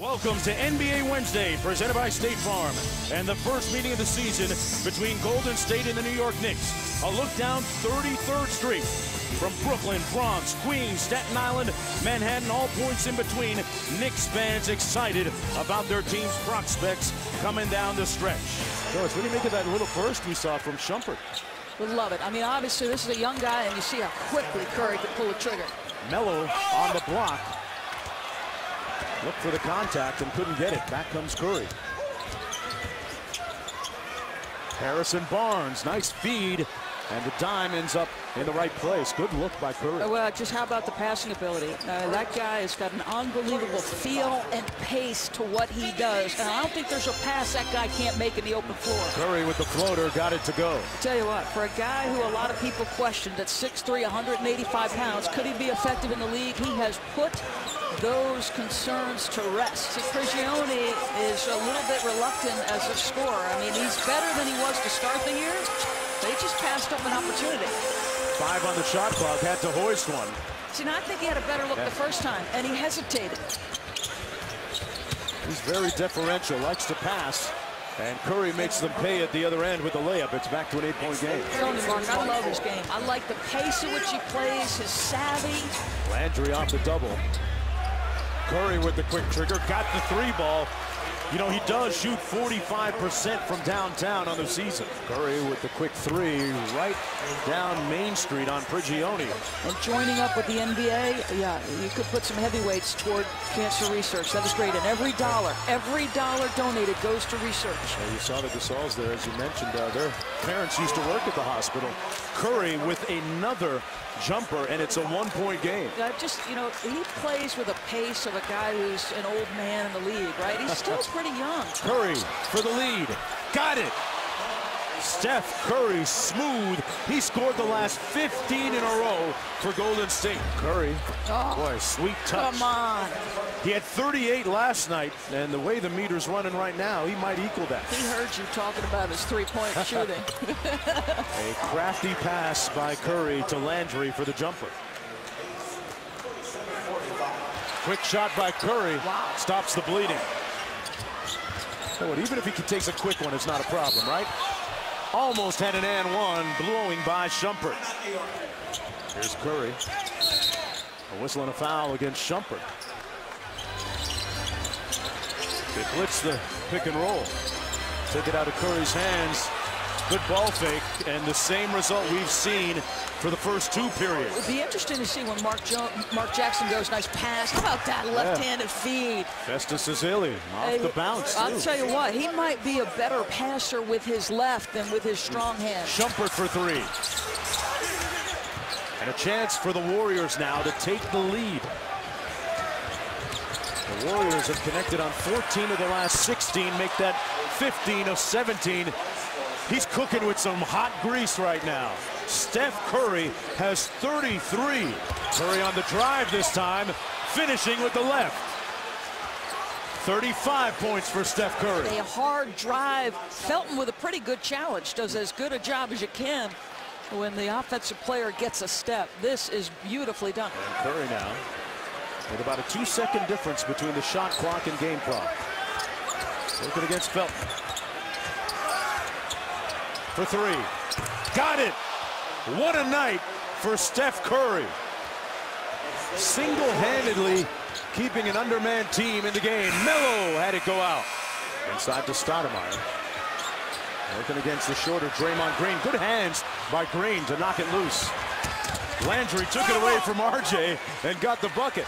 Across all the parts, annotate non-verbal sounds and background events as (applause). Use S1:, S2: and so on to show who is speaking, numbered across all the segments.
S1: Welcome to NBA Wednesday, presented by State Farm, and the first meeting of the season between Golden State and the New York Knicks. A look down 33rd Street from Brooklyn, Bronx, Queens, Staten Island, Manhattan, all points in between. Knicks fans excited about their team's prospects coming down the stretch. Doris, what do you make of that little burst we saw from Shumpert?
S2: Would love it. I mean, obviously, this is a young guy, and you see how quickly Curry could pull the trigger.
S1: Melo on the block. Looked for the contact and couldn't get it. Back comes Curry. Harrison Barnes, nice feed. And the dime ends up in the right place. Good look by Curry.
S2: Well, just how about the passing ability? Uh, that guy has got an unbelievable feel and pace to what he does. And I don't think there's a pass that guy can't make in the open floor.
S1: Curry with the floater got it to go.
S2: I tell you what, for a guy who a lot of people questioned at 6'3", 185 pounds, could he be effective in the league? He has put those concerns to rest. Prigioni is a little bit reluctant as a scorer. I mean, he's better than he was to start the year. They just passed up an opportunity.
S1: Five on the shot clock, had to hoist one.
S2: See, now I think he had a better look yeah. the first time, and he hesitated.
S1: He's very deferential, likes to pass. And Curry makes them pay at the other end with the layup. It's back to an eight-point game.
S2: Tony Mark, I love his game. I like the pace at which he plays, his savvy.
S1: Landry off the double. Curry with the quick trigger, got the three ball, you know, he does shoot 45% from downtown on the season. Curry with the quick three right down Main Street on Prigioni.
S2: And joining up with the NBA, yeah, you could put some heavyweights toward cancer research. That is great. And every dollar, every dollar donated goes to research.
S1: Yeah, you saw the Gasols there, as you mentioned. Uh, their parents used to work at the hospital. Curry with another jumper, and it's a one-point game.
S2: Uh, just, you know, he plays with a pace of a guy who's an old man in the league, right? He's still (laughs) pretty young.
S1: Curry for the lead. Got it. Steph Curry smooth. He scored the last 15 in a row for Golden State. Curry, oh, boy, sweet touch.
S2: Come on.
S1: He had 38 last night, and the way the meter's running right now, he might equal that.
S2: He heard you talking about his three-point (laughs) shooting.
S1: A crafty pass by Curry to Landry for the jumper. Quick shot by Curry.
S2: Wow.
S1: Stops the bleeding. So even if he takes a quick one, it's not a problem, right? Almost had an and one, blowing by Shumpert. Here's Curry. A whistle and a foul against Shumpert. Blitz the pick and roll. Took it out of Curry's hands. Good ball fake, and the same result we've seen for the first two periods.
S2: It'd be interesting to see when Mark jo Mark Jackson goes. Nice pass. How about that left-handed yeah. feed?
S1: Festus Ezeli off hey, the bounce.
S2: I'll
S1: too.
S2: tell you what, he might be a better passer with his left than with his strong hand.
S1: Shumpert for three. And a chance for the Warriors now to take the lead. The Warriors have connected on 14 of the last 16, make that 15 of 17 He's cooking with some hot grease right now. Steph Curry has 33. Curry on the drive this time, finishing with the left. 35 points for Steph Curry.
S2: A hard drive. Felton with a pretty good challenge. Does as good a job as you can when the offensive player gets a step. This is beautifully done.
S1: And Curry now with about a two-second difference between the shot clock and game clock. Looking against Felton for three. Got it. What a night for Steph Curry. Single-handedly keeping an undermanned team in the game. Melo had it go out. Inside to Stoudemire. Working against the shorter Draymond Green. Good hands by Green to knock it loose. Landry took it away from RJ and got the bucket.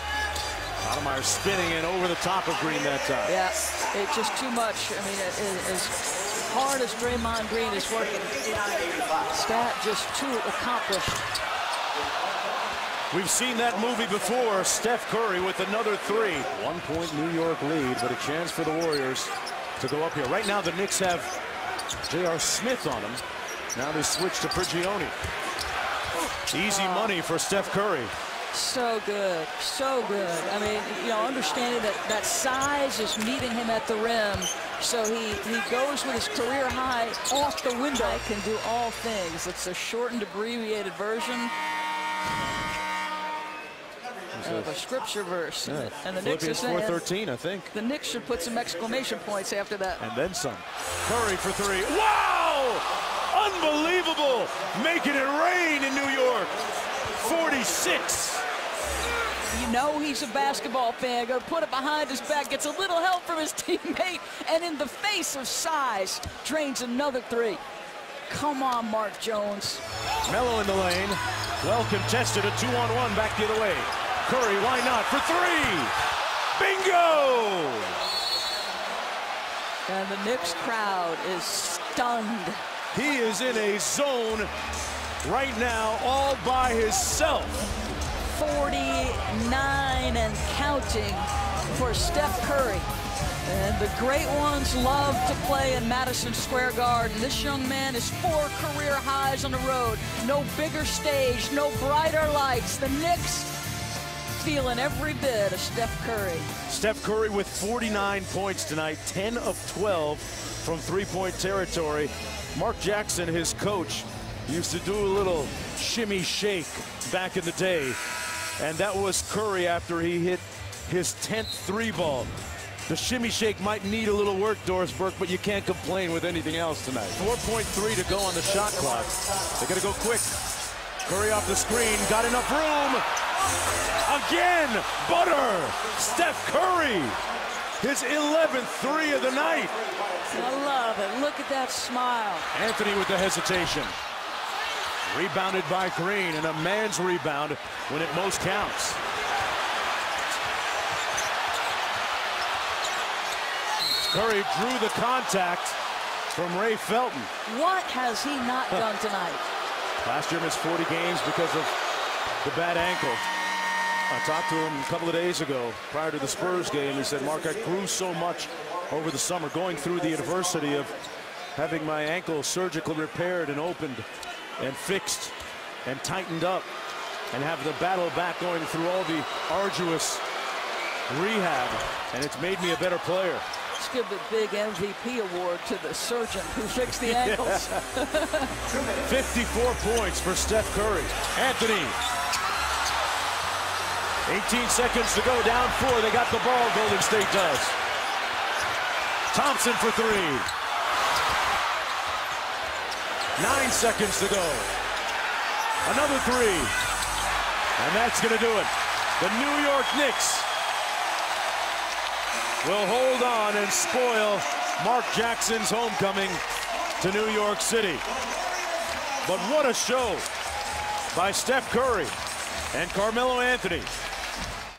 S1: Stoudemire spinning in over the top of Green that time.
S2: Yeah, it's just too much. I mean, it, it, it's hard as Draymond Green is working. Stat just too accomplished.
S1: We've seen that movie before. Steph Curry with another three. One point New York lead, but a chance for the Warriors to go up here. Right now the Knicks have J.R. Smith on them. Now they switch to Prigioni. Easy oh. money for Steph Curry.
S2: So good, so good. I mean, you know, understanding that that size is meeting him at the rim, so he, he goes with his career high off the window. I can do all things. It's a shortened, abbreviated version. of a scripture verse.
S1: Yeah.
S2: And the Knicks are
S1: Philippians
S2: saying
S1: 4:13, I think.
S2: the Knicks should put some exclamation points after that.
S1: And then some. Curry for three. Wow! Unbelievable! Making it rain in New York. 46.
S2: You know he's a basketball fan. Go put it behind his back. Gets a little help from his (laughs) teammate. And in the face of size, drains another three. Come on, Mark Jones.
S1: Melo in the lane. Well contested. A two-on-one back the other way. Curry, why not? For three. Bingo!
S2: And the Knicks crowd is stunned.
S1: He is in a zone right now all by himself.
S2: 49 and counting for Steph Curry. And the great ones love to play in Madison Square Garden. This young man is four career highs on the road. No bigger stage, no brighter lights. The Knicks feeling every bit of Steph Curry.
S1: Steph Curry with 49 points tonight, 10 of 12 from three-point territory. Mark Jackson, his coach, used to do a little shimmy shake back in the day. And that was Curry after he hit his 10th three ball. The shimmy shake might need a little work, Doris Burke, but you can't complain with anything else tonight. 4.3 to go on the shot clock. They got to go quick. Curry off the screen, got enough room. Again, Butter, Steph Curry, his 11th three of the night.
S2: I love it. Look at that smile.
S1: Anthony with the hesitation. Rebounded by Green, and a man's rebound when it most counts. Curry drew the contact from Ray Felton.
S2: What has he not (laughs) done tonight?
S1: Last year missed 40 games because of the bad ankle. I talked to him a couple of days ago prior to the Spurs game. He said, Mark, I grew so much over the summer going through the adversity of having my ankle surgically repaired and opened and fixed and tightened up and have the battle back going through all the arduous rehab. And it's made me a better player.
S2: Let's give the big MVP award to the surgeon who fixed the (laughs) ankles. (laughs) (laughs)
S1: 54 points for Steph Curry. Anthony. 18 seconds to go, down four. They got the ball, Golden State does. Thompson for three. Nine seconds to go. Another three. And that's going to do it. The New York Knicks will hold on and spoil Mark Jackson's homecoming to New York City. But what a show by Steph Curry and Carmelo Anthony.